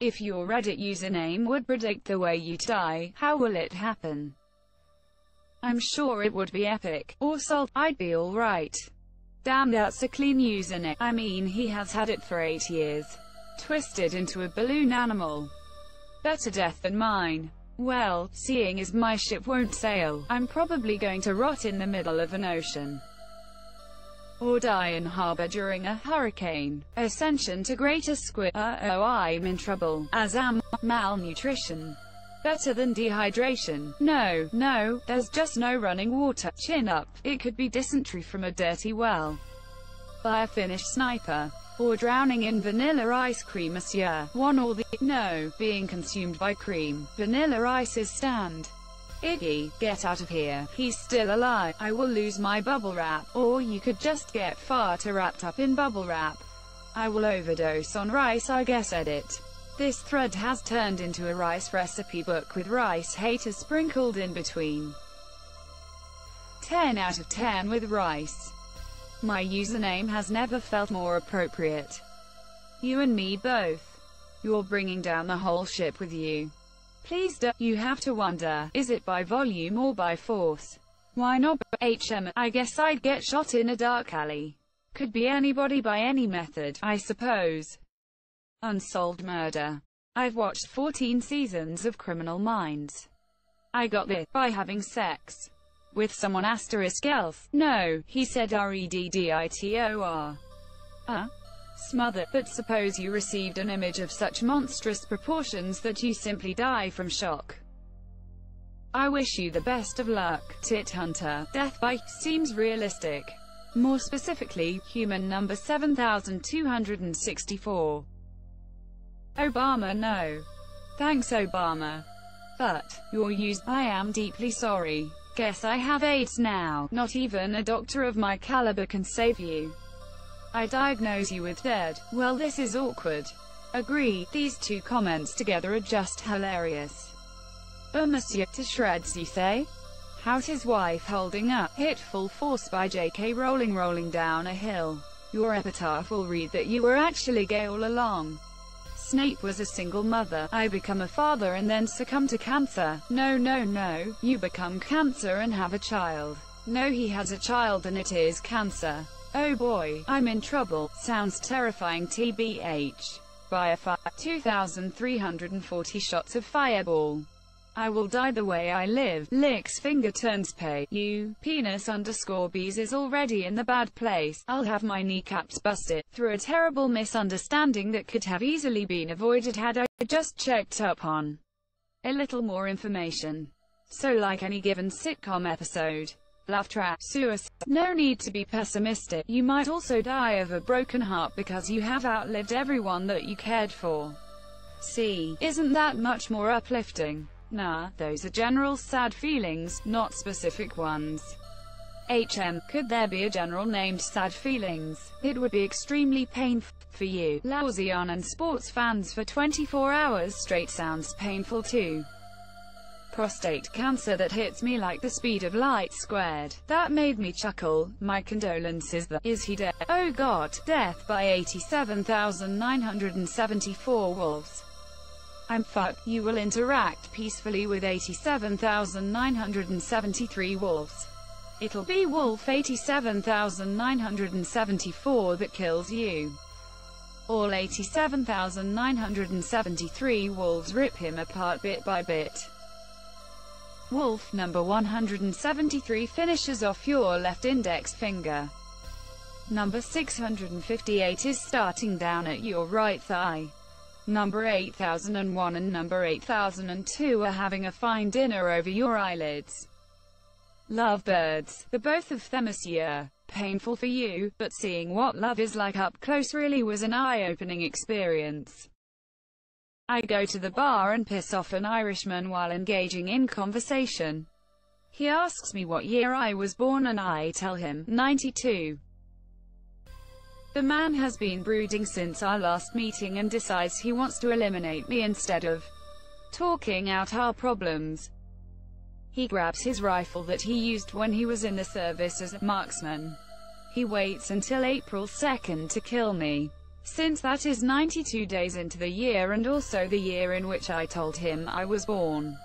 If your Reddit username would predict the way you die, how will it happen? I'm sure it would be epic. Or salt, I'd be alright. Damn that's a clean username. I mean he has had it for 8 years. Twisted into a balloon animal. Better death than mine. Well, seeing as my ship won't sail, I'm probably going to rot in the middle of an ocean. Or die in harbor during a hurricane. Ascension to greater squid. Uh-oh I'm in trouble, as am malnutrition. Better than dehydration. No, no, there's just no running water. Chin up. It could be dysentery from a dirty well. By a Finnish sniper. Or drowning in vanilla ice cream monsieur. One or the, no, being consumed by cream. Vanilla ice's stand. Iggy, get out of here. He's still alive. I will lose my bubble wrap. Or you could just get far too wrapped up in bubble wrap. I will overdose on rice I guess edit. This thread has turned into a rice recipe book with rice haters sprinkled in between. 10 out of 10 with rice. My username has never felt more appropriate. You and me both. You're bringing down the whole ship with you. Please do. You have to wonder, is it by volume or by force? Why not HM? I guess I'd get shot in a dark alley. Could be anybody by any method, I suppose. Unsolved Murder. I've watched 14 seasons of Criminal Minds. I got this by having sex with someone asterisk else. No, he said R-E-D-D-I-T-O-R. Uh? Smother. But suppose you received an image of such monstrous proportions that you simply die from shock. I wish you the best of luck, Tit Hunter. Death by seems realistic. More specifically, human number 7264. Obama no. Thanks Obama. But, you're used, I am deeply sorry. Guess I have AIDS now, not even a doctor of my caliber can save you. I diagnose you with dead. Well this is awkward. Agree, these two comments together are just hilarious. A monsieur, to shreds you say? How's his wife holding up? Hit full force by J.K. Rowling rolling down a hill. Your epitaph will read that you were actually gay all along. Snape was a single mother. I become a father and then succumb to cancer. No no no, you become cancer and have a child. No he has a child and it is cancer. Oh boy, I'm in trouble. Sounds terrifying TBH. By a fire. 2,340 shots of fireball. I will die the way I live. Licks finger turns pay. You, penis underscore bees is already in the bad place. I'll have my kneecaps busted. Through a terrible misunderstanding that could have easily been avoided had I just checked up on a little more information. So like any given sitcom episode, love trap, suicide, no need to be pessimistic. You might also die of a broken heart because you have outlived everyone that you cared for. See, isn't that much more uplifting? Nah, those are general sad feelings, not specific ones. HM, could there be a general named sad feelings? It would be extremely painful for you. Lausian and sports fans for 24 hours straight sounds painful too. Prostate cancer that hits me like the speed of light squared. That made me chuckle. My condolences. The, is he dead? Oh god. Death by 87,974 wolves. I'm fucked. You will interact peacefully with 87,973 wolves. It'll be Wolf 87,974 that kills you. All 87,973 wolves rip him apart bit by bit. Wolf number 173 finishes off your left index finger. Number 658 is starting down at your right thigh. Number 8001 and number 8002 are having a fine dinner over your eyelids. Lovebirds, the both of them monsieur. Painful for you, but seeing what love is like up close really was an eye-opening experience. I go to the bar and piss off an Irishman while engaging in conversation. He asks me what year I was born and I tell him, 92. The man has been brooding since our last meeting and decides he wants to eliminate me instead of talking out our problems. He grabs his rifle that he used when he was in the service as a marksman. He waits until April 2nd to kill me. Since that is 92 days into the year and also the year in which I told him I was born.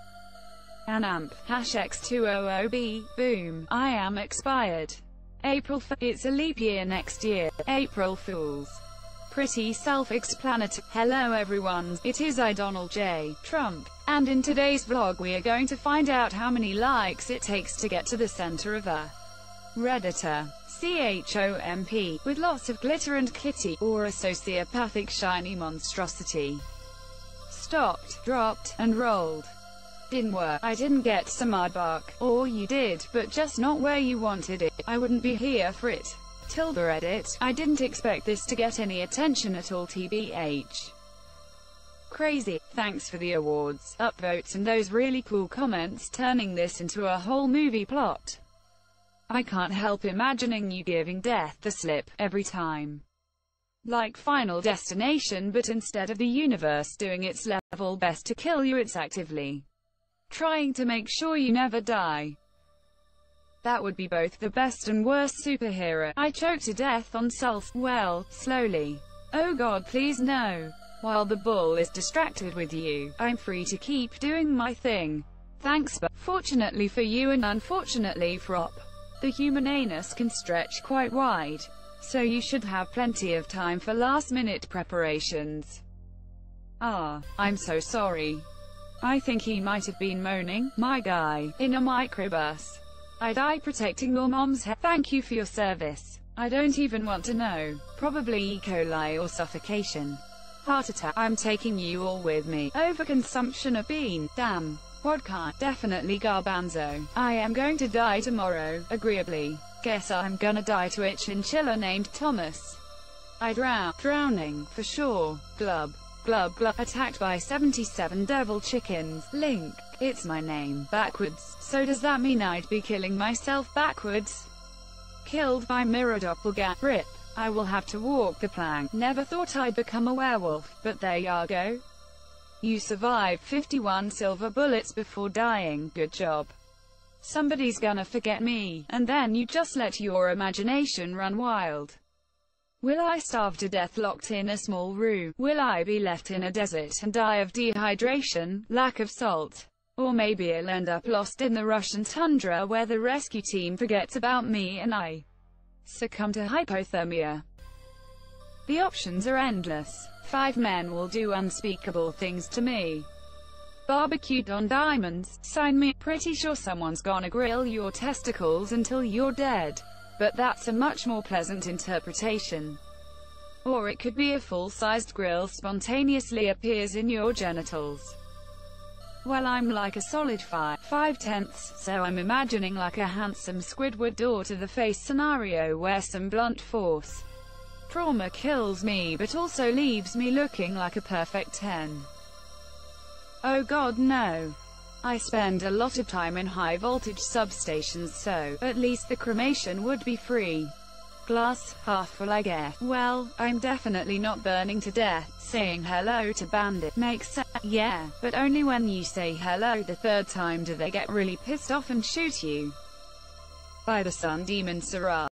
Anamp, hash X200B, boom, I am expired. April f it's a leap year next year, April Fools. Pretty self-explanatory. Hello everyone, it is I Donald J. Trump. And in today's vlog we are going to find out how many likes it takes to get to the center of a Redditor. CHOMP, with lots of glitter and kitty, or a sociopathic shiny monstrosity. Stopped, dropped, and rolled. Didn't work. I didn't get some aardvark. Or you did, but just not where you wanted it. I wouldn't be here for it. Tilde edit. I didn't expect this to get any attention at all tbh. Crazy. Thanks for the awards, upvotes and those really cool comments turning this into a whole movie plot. I can't help imagining you giving death the slip, every time. Like Final Destination but instead of the universe doing its level best to kill you it's actively trying to make sure you never die. That would be both the best and worst superhero. I choke to death on self, well, slowly. Oh god please no. While the bull is distracted with you, I'm free to keep doing my thing. Thanks but, fortunately for you and unfortunately for op. The human anus can stretch quite wide. So you should have plenty of time for last-minute preparations. Ah, I'm so sorry. I think he might have been moaning, my guy, in a microbus. I die protecting your mom's head. Thank you for your service. I don't even want to know. Probably E. coli or suffocation. Heart attack. I'm taking you all with me. Overconsumption of bean. Damn. Kind? Definitely garbanzo. I am going to die tomorrow, agreeably. Guess I'm gonna die to a chinchilla named Thomas. I drown. Drowning, for sure. Glub. Glub glub. Attacked by 77 devil chickens. Link. It's my name, backwards. So does that mean I'd be killing myself backwards? Killed by mirror doppelganger. Rip. I will have to walk the plank. Never thought I'd become a werewolf, but there ya go. You survived 51 silver bullets before dying, good job. Somebody's gonna forget me, and then you just let your imagination run wild. Will I starve to death locked in a small room? Will I be left in a desert and die of dehydration, lack of salt? Or maybe I'll end up lost in the Russian tundra where the rescue team forgets about me and I succumb to hypothermia. The options are endless. Five men will do unspeakable things to me. Barbecued on diamonds, sign me, pretty sure someone's gonna grill your testicles until you're dead. But that's a much more pleasant interpretation. Or it could be a full-sized grill spontaneously appears in your genitals. Well I'm like a solid 5, 5 tenths, so I'm imagining like a handsome Squidward door to the face scenario where some blunt force Trauma kills me but also leaves me looking like a perfect 10. Oh god no. I spend a lot of time in high voltage substations so, at least the cremation would be free. Glass, half full I guess. Well, I'm definitely not burning to death. Saying hello to bandit makes sense, yeah, but only when you say hello the third time do they get really pissed off and shoot you. By the sun demon Sarah.